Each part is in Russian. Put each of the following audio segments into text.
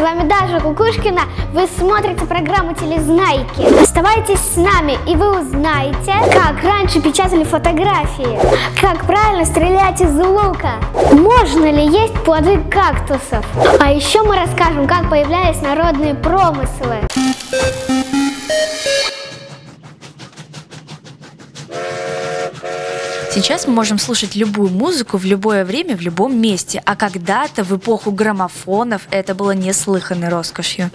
вами Даша Кукушкина. Вы смотрите программу «Телезнайки». Оставайтесь с нами, и вы узнаете, как раньше печатали фотографии, как правильно стрелять из лука, можно ли есть плоды кактусов. А еще мы расскажем, как появлялись народные промыслы. Сейчас мы можем слушать любую музыку в любое время, в любом месте, а когда-то в эпоху граммофонов это было неслыханной роскошью.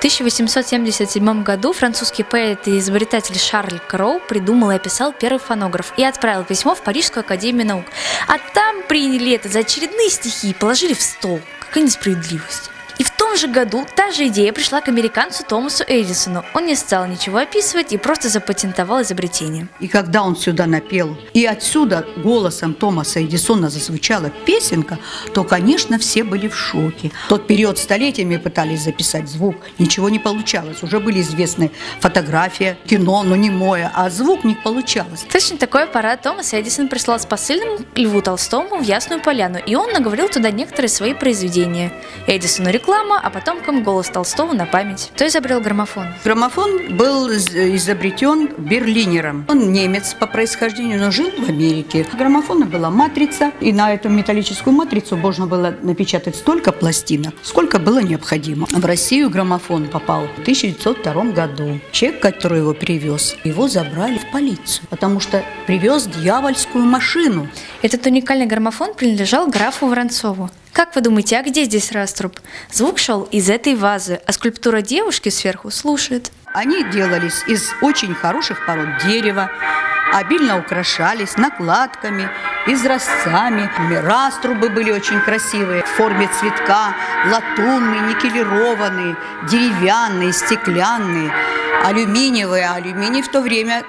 1877 году французский поэт и изобретатель Шарль Кроу придумал и описал первый фонограф и отправил письмо в Парижскую академию наук. А там приняли это за очередные стихи и положили в стол. Какая несправедливость. Том же году та же идея пришла к американцу Томасу Эдисону. Он не стал ничего описывать и просто запатентовал изобретение. И когда он сюда напел, и отсюда голосом Томаса Эдисона зазвучала песенка, то, конечно, все были в шоке. В тот период столетиями пытались записать звук, ничего не получалось. Уже были известны фотография, кино, но не мое, а звук не получалось. Точно такой аппарат Томас Эдисон прислал с посыльным Льву Толстому в Ясную Поляну, и он наговорил туда некоторые свои произведения. Эдисону реклама, а потомкам голос Толстого на память. Кто изобрел граммофон? Граммофон был из- изобретен берлинером. Он немец по происхождению, но жил в Америке. У граммофона была матрица, и на эту металлическую матрицу можно было напечатать столько пластинок, сколько было необходимо. В Россию граммофон попал в 1902 году. Человек, который его привез, его забрали в полицию, потому что привез дьявольскую машину. Этот уникальный граммофон принадлежал графу Воронцову. Как вы думаете, а где здесь раструб? Звук шел из этой вазы, а скульптура девушки сверху слушает. Они делались из очень хороших пород дерева, обильно украшались накладками, изразцами. Раструбы были очень красивые, в форме цветка, латунные, никелированные, деревянные, стеклянные, алюминиевые. Алюминий в то время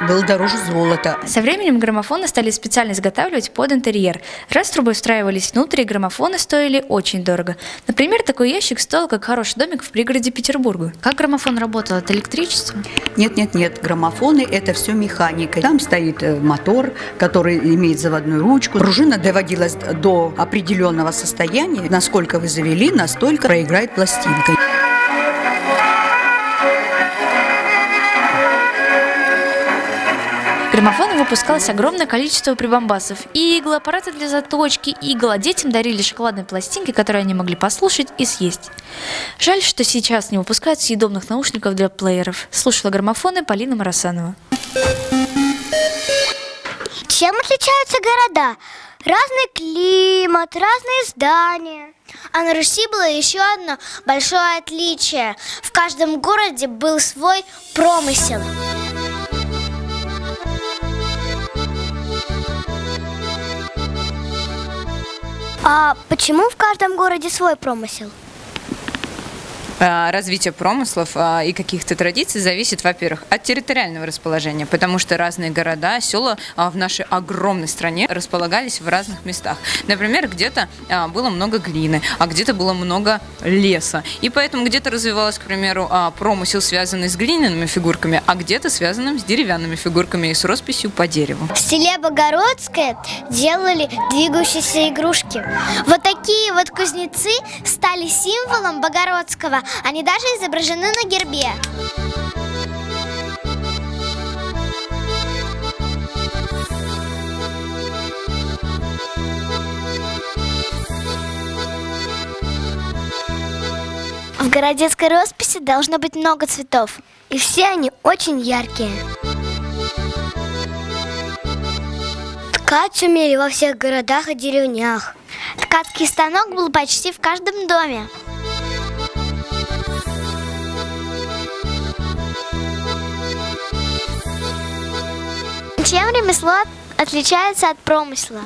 был дороже золота. Со временем граммофоны стали специально изготавливать под интерьер. Раструбы встраивались внутрь, граммофоны стоили очень дорого. Например, такой ящик стоил как хороший домик в пригороде Петербурга. Как граммофон работал? От электричества? Нет, нет, нет, граммофоны – это все механика. Там стоит э, мотор, который имеет заводную ручку. Пружина доводилась до определенного состояния. Насколько вы завели, настолько проиграет пластинка. Граммофоном выпускалось огромное количество прибамбасов. Игл, аппараты для заточки, игл, а детям дарили шоколадные пластинки, которые они могли послушать и съесть. Жаль, что сейчас не выпускают съедобных наушников для плееров. Слушала граммофоны Полина Марасанова. Чем отличаются города? Разный климат, разные здания. А на Руси было еще одно большое отличие. В каждом городе был свой промысел. А почему в каждом городе свой промысел? А, Развитие промыслов а, и каких-то традиций зависит, во-первых, от территориального расположения, потому что разные города, села а, в нашей огромной стране располагались в разных местах. Например, где-то было много глины, а где-то было много леса. И поэтому где-то развивалось, к примеру, промысел, связанный с глиняными фигурками, а где-то связанным с деревянными фигурками и с росписью по дереву. В селе Богородское делали двигающиеся игрушки. Вот такие вот кузнецы стали символом Богородского. Они даже изображены на гербе. В городецкой росписи должно быть много цветов. И все они очень яркие. Ткать умели во всех городах и деревнях. Ткацкий станок был почти в каждом доме. Чем ремесло отличается от промысла?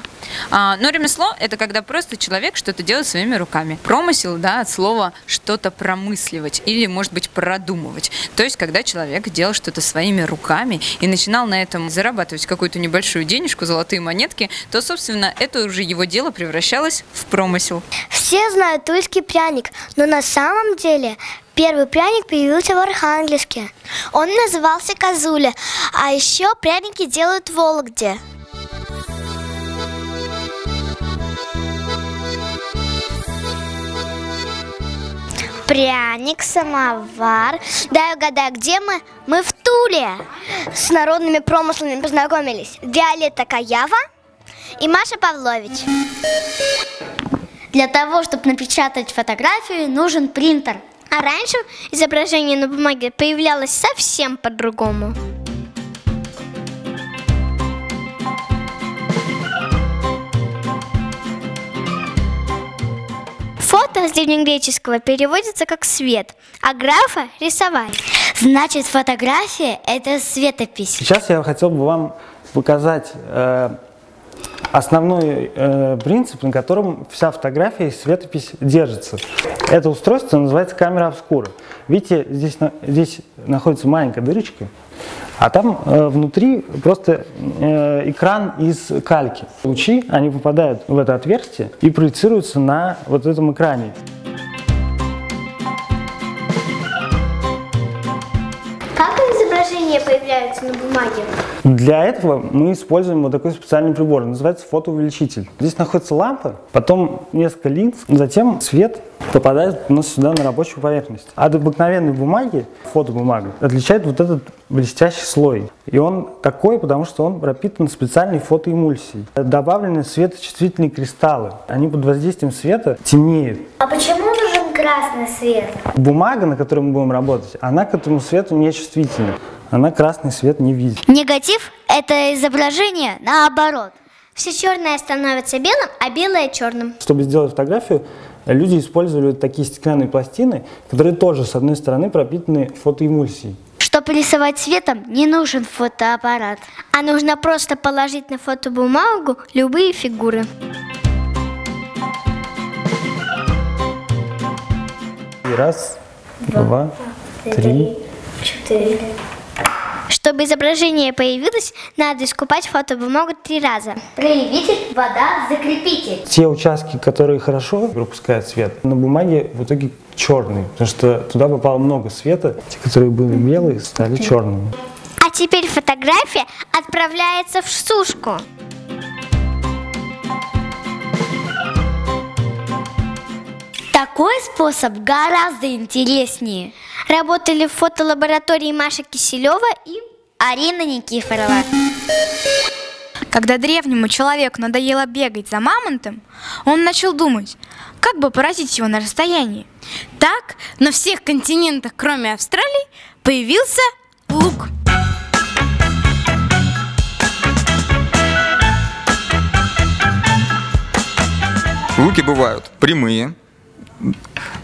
А, но ремесло – это когда просто человек что-то делает своими руками. Промысел, да, от слова что-то промысливать или, может быть, продумывать. То есть, когда человек делал что-то своими руками и начинал на этом зарабатывать какую-то небольшую денежку, золотые монетки, то, собственно, это уже его дело превращалось в промысел. Все знают тульский пряник, но на самом деле первый пряник появился в Архангельске. Он назывался козуля, а еще пряники делают в Вологде. Пряник, самовар. Дай угадаю, где мы? Мы в Туле. С народными промыслами познакомились Виолетта Каява и Маша Павлович. Для того, чтобы напечатать фотографию, нужен принтер. А раньше изображение на бумаге появлялось совсем по-другому. Фото с древнегреческого переводится как свет, а графа – рисовать. Значит, фотография – это светопись. Сейчас я хотел бы вам показать э, основной э, принцип, на котором вся фотография и светопись держится. Это устройство называется камера обскура. Видите, здесь, здесь находится маленькая дырочка, а там э, внутри просто э, экран из кальки. Лучи, они попадают в это отверстие и проецируются на вот этом экране. Как изображения появляются на бумаге? Для этого мы используем вот такой специальный прибор, называется фотоувеличитель. Здесь находится лампа, потом несколько линз, затем свет попадает у нас сюда на рабочую поверхность. От обыкновенной бумаги, фотобумага, отличает вот этот блестящий слой. И он такой, потому что он пропитан специальной фотоэмульсией. Добавлены светочувствительные кристаллы. Они под воздействием света темнеют. А почему нужен красный свет? Бумага, на которой мы будем работать, она к этому свету не чувствительна. Она красный свет не видит. Негатив – это изображение наоборот. Все черное становится белым, а белое черным. Чтобы сделать фотографию, люди использовали такие стеклянные пластины, которые тоже, с одной стороны, пропитаны фотоэмульсией. Чтобы рисовать цветом, не нужен фотоаппарат, а нужно просто положить на фотобумагу любые фигуры. И раз, два, три. Чтобы изображение появилось, надо искупать фотобумагу три раза. Проявитель, вода, закрепитель. Те участки, которые хорошо пропускают свет, на бумаге в итоге черные, потому что туда попало много света. Те, которые были белые, стали черными. А теперь фотография отправляется в сушку. Такой способ гораздо интереснее. Работали в фотолаборатории Маша Киселева и Арина Никифорова. Когда древнему человеку надоело бегать за мамонтом, он начал думать, как бы поразить его на расстоянии. Так, на всех континентах, кроме Австралии, появился лук. Луки бывают прямые,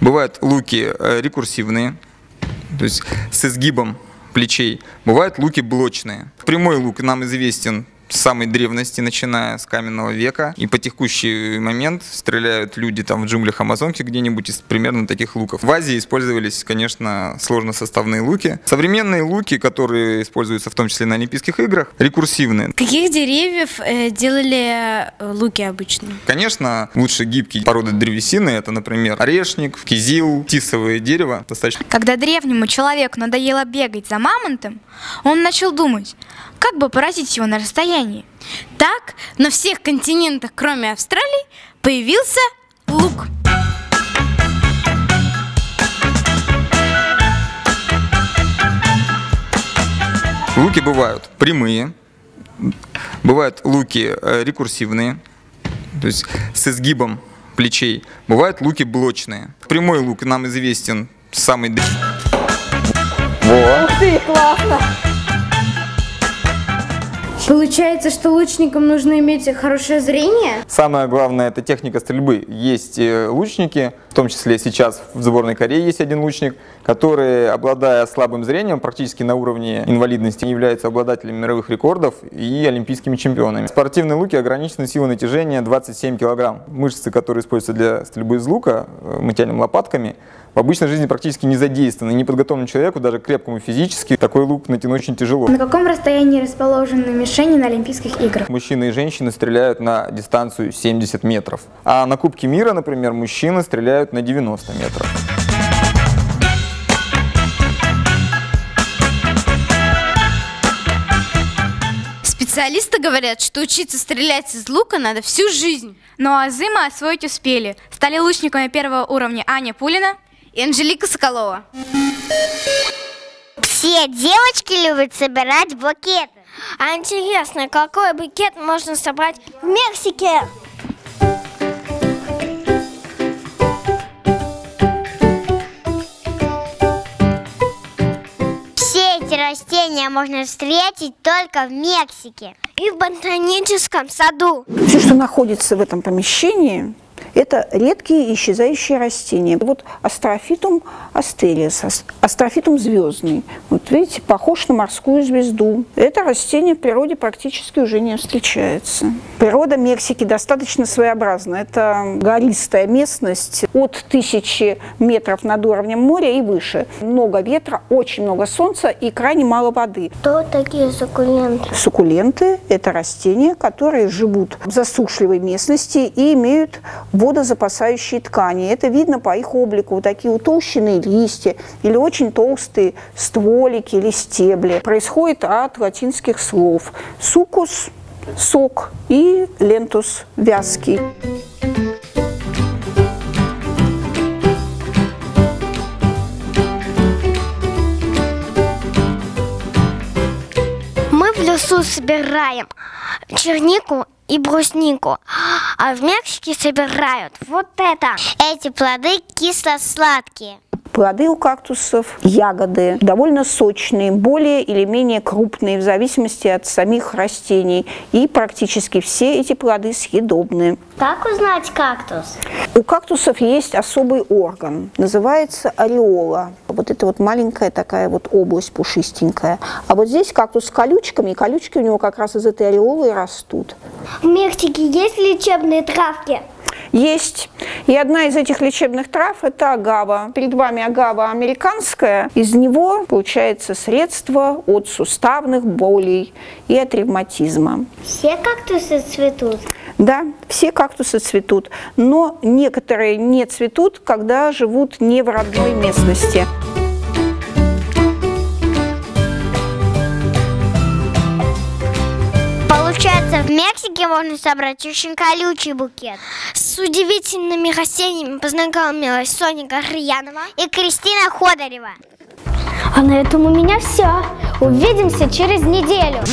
бывают луки э, рекурсивные, то есть с изгибом плечей. Бывают луки блочные. Прямой лук нам известен с самой древности, начиная с каменного века. И по текущий момент стреляют люди там в джунглях Амазонки где-нибудь из примерно таких луков. В Азии использовались, конечно, сложносоставные луки. Современные луки, которые используются в том числе на Олимпийских играх, рекурсивные. Каких деревьев э, делали э, луки обычно? Конечно, лучше гибкие породы древесины, это, например, орешник, кизил, тисовое дерево, достаточно Когда древнему человеку надоело бегать за мамонтом, он начал думать, как бы поразить его на расстоянии. Так, на всех континентах, кроме Австралии, появился лук. Луки бывают прямые, бывают луки э, рекурсивные, то есть с изгибом плечей. Бывают луки блочные. Прямой лук нам известен с самой древ- Получается, что лучникам нужно иметь хорошее зрение? Самое главное, это техника стрельбы. Есть э, лучники, том числе сейчас в сборной Кореи есть один лучник, который, обладая слабым зрением, практически на уровне инвалидности, является обладателем мировых рекордов и олимпийскими чемпионами. Спортивные луки ограничены силой натяжения 27 килограмм. Мышцы, которые используются для стрельбы из лука, э, мы тянем лопатками, в обычной жизни практически не задействованы. Неподготовленному человеку, даже крепкому физически, такой лук натянуть очень тяжело. На каком расстоянии расположены мишени на Олимпийских играх? Мужчины и женщины стреляют на дистанцию 70 метров. А на Кубке мира, например, мужчины стреляют на 90 метров. Специалисты говорят, что учиться стрелять из лука надо всю жизнь. Ну а азы мы освоить успели. Стали лучниками первого уровня Аня Пулина и Анжелика Соколова. Все девочки любят собирать букеты. А интересно, какой букет можно собрать в Мексике? Растения можно встретить только в Мексике и в ботаническом саду. Все, что находится в этом помещении, это редкие исчезающие растения. Вот астрофитум астериас, астрофитум звездный. Вот видите, похож на морскую звезду. Это растение в природе практически уже не встречается. Природа Мексики достаточно своеобразна. Это гористая местность от тысячи метров над уровнем моря и выше. Много ветра, очень много солнца и крайне мало воды. Кто такие суккуленты? Суккуленты – это растения, которые живут в засушливой местности и имеют водозапасающие ткани. Это видно по их облику. Вот такие утолщенные листья или очень толстые стволики или стебли. Происходит от латинских слов «сукус» – сок и «лентус» – вязкий. Мы в лесу собираем чернику и бруснику, а в Мексике собирают вот это. Эти плоды кисло-сладкие. Плоды у кактусов, ягоды довольно сочные, более или менее крупные в зависимости от самих растений. И практически все эти плоды съедобны. Как узнать кактус? У кактусов есть особый орган, называется ореола. Вот это вот маленькая такая вот область пушистенькая. А вот здесь кактус с колючками, и колючки у него как раз из этой ореолы и растут. В Мексике есть лечебные травки? Есть. И одна из этих лечебных трав – это агава. Перед вами агава американская. Из него получается средство от суставных болей и от ревматизма. Все кактусы цветут? Да, все кактусы цветут, но некоторые не цветут, когда живут не в родной местности. В Мексике можно собрать очень колючий букет. С удивительными растениями познакомилась Соня Гахриянова и Кристина Ходорева. А на этом у меня все. Увидимся через неделю.